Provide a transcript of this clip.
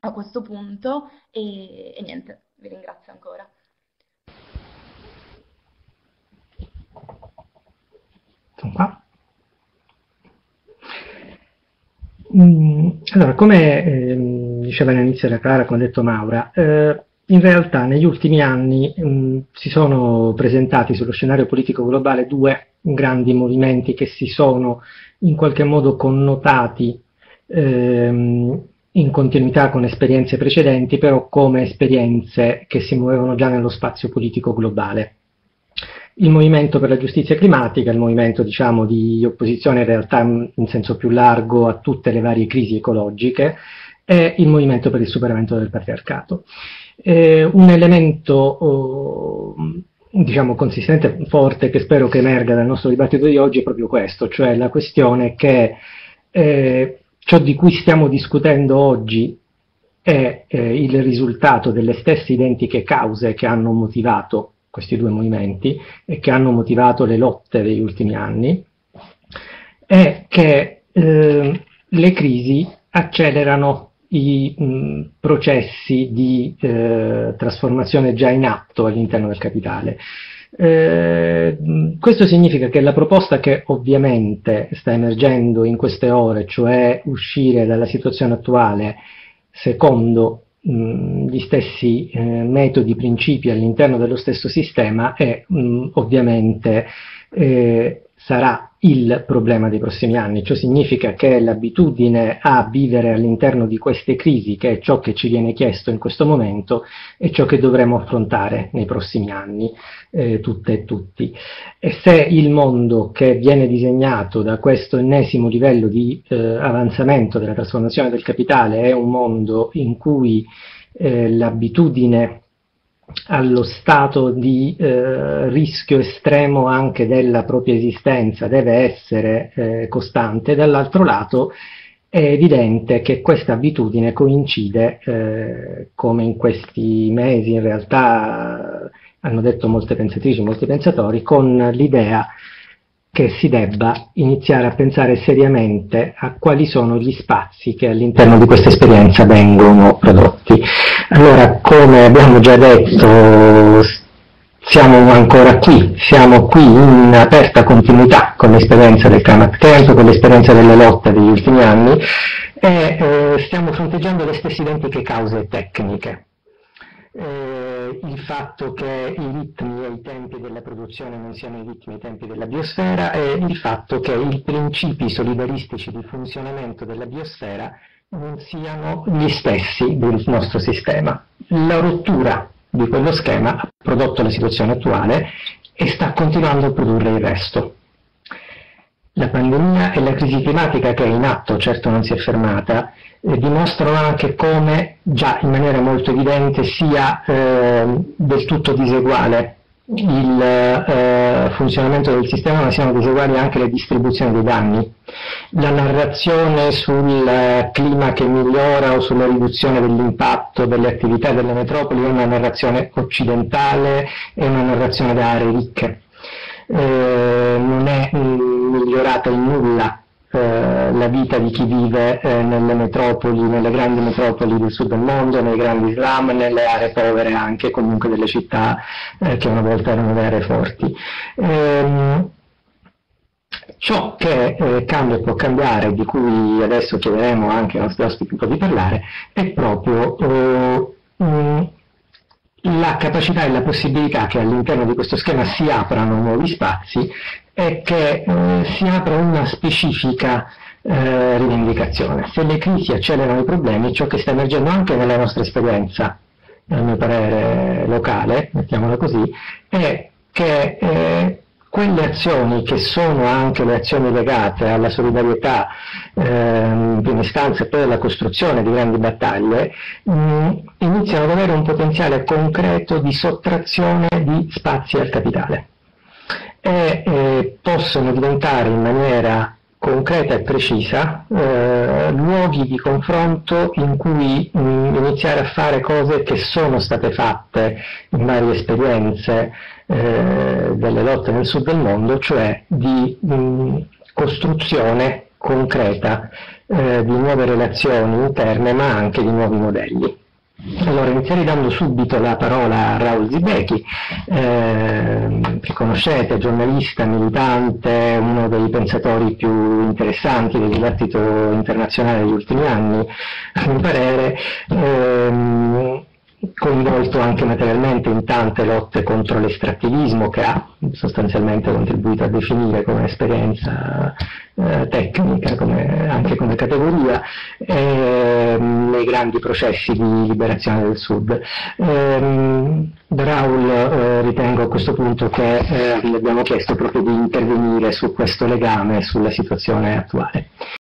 a questo punto e, e niente, vi ringrazio ancora. Mm, allora, come eh, diceva all'inizio la Clara, come ha detto Maura, eh, in realtà negli ultimi anni mh, mm, si sono presentati sullo scenario politico globale due grandi movimenti che si sono in qualche modo connotati ehm, in continuità con esperienze precedenti, però come esperienze che si muovevano già nello spazio politico globale. Il movimento per la giustizia climatica, il movimento diciamo, di opposizione in realtà in senso più largo a tutte le varie crisi ecologiche, e il movimento per il superamento del patriarcato. Eh, un elemento oh, diciamo, consistente, forte, che spero che emerga dal nostro dibattito di oggi è proprio questo, cioè la questione che eh, ciò di cui stiamo discutendo oggi è eh, il risultato delle stesse identiche cause che hanno motivato questi due movimenti e che hanno motivato le lotte degli ultimi anni, è che eh, le crisi accelerano i mh, processi di eh, trasformazione già in atto all'interno del capitale. Eh, questo significa che la proposta che ovviamente sta emergendo in queste ore, cioè uscire dalla situazione attuale secondo mh, gli stessi eh, metodi, principi all'interno dello stesso sistema, è mh, ovviamente eh, sarà il problema dei prossimi anni, ciò significa che l'abitudine a vivere all'interno di queste crisi, che è ciò che ci viene chiesto in questo momento, è ciò che dovremo affrontare nei prossimi anni, eh, tutte e tutti. E se il mondo che viene disegnato da questo ennesimo livello di eh, avanzamento della trasformazione del capitale è un mondo in cui eh, l'abitudine allo stato di eh, rischio estremo anche della propria esistenza deve essere eh, costante, dall'altro lato è evidente che questa abitudine coincide, eh, come in questi mesi in realtà hanno detto molte pensatrici, molti pensatori, con l'idea che si debba iniziare a pensare seriamente a quali sono gli spazi che all'interno di questa esperienza vengono prodotti. Allora, come abbiamo già detto, siamo ancora qui, siamo qui in aperta continuità con l'esperienza del climate camp, con l'esperienza delle lotte degli ultimi anni e eh, stiamo fronteggiando le stesse identiche cause tecniche. Eh, il fatto che i ritmi e i tempi della produzione non siano i ritmi e i tempi della biosfera e il fatto che i principi solidaristici di funzionamento della biosfera non siano gli stessi del nostro sistema. La rottura di quello schema ha prodotto la situazione attuale e sta continuando a produrre il resto. La pandemia e la crisi climatica che è in atto, certo non si è fermata, eh, dimostrano anche come già in maniera molto evidente sia eh, del tutto diseguale il eh, funzionamento del sistema, ma siano diseguali anche le distribuzioni dei danni. La narrazione sul clima che migliora o sulla riduzione dell'impatto delle attività delle metropoli è una narrazione occidentale, è una narrazione da aree ricche. Eh, non è mh, migliorata in nulla eh, la vita di chi vive eh, nelle metropoli, nelle grandi metropoli del sud del mondo, nei grandi slam, nelle aree povere anche comunque delle città eh, che una volta erano le aree forti. Ehm, ciò che eh, cambia e può cambiare, di cui adesso chiederemo anche ai nostri ospiti un po' di parlare, è proprio eh, la capacità e la possibilità che all'interno di questo schema si aprano nuovi spazi e che eh, si apra una specifica eh, rivendicazione. Se le crisi accelerano i problemi, ciò che sta emergendo anche nella nostra esperienza, nel mio parere locale, mettiamola così, è che eh, quelle azioni che sono anche le azioni legate alla solidarietà eh, in prima istanza e poi alla costruzione di grandi battaglie, mh, mm, iniziano ad avere un potenziale concreto di sottrazione di spazi al capitale e possono diventare in maniera concreta e precisa eh, luoghi di confronto in cui mh, mm, iniziare a fare cose che sono state fatte in varie esperienze eh, delle lotte nel sud del mondo, cioè di mh, costruzione concreta eh, di nuove relazioni interne ma anche di nuovi modelli. Allora, inizierei dando subito la parola a Raul Zibecchi, eh, che conoscete, giornalista, militante, uno dei pensatori più interessanti del dibattito internazionale degli ultimi anni, a mio parere. Ehm, coinvolto anche materialmente in tante lotte contro l'estrattivismo che ha sostanzialmente contribuito a definire come esperienza eh, tecnica, come, anche come categoria, eh, nei grandi processi di liberazione del Sud. Eh, Raul eh, ritengo a questo punto che eh, gli abbiamo chiesto proprio di intervenire su questo legame, sulla situazione attuale.